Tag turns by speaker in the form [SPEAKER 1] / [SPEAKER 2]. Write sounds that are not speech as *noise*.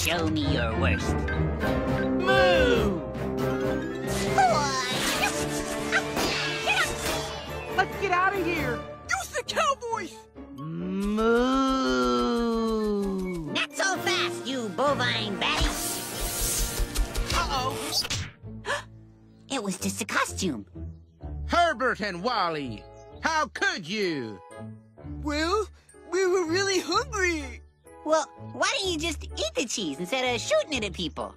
[SPEAKER 1] Show me your worst.
[SPEAKER 2] Moo! *laughs*
[SPEAKER 3] Let's get out of here.
[SPEAKER 2] Use the cowboys!
[SPEAKER 3] Moo!
[SPEAKER 1] Not so fast, you bovine batty.
[SPEAKER 2] Uh-oh. *gasps*
[SPEAKER 1] It was just a costume.
[SPEAKER 4] Herbert and Wally, how could you?
[SPEAKER 2] Well,
[SPEAKER 1] Well, why don't you just eat the cheese instead of shooting it at people?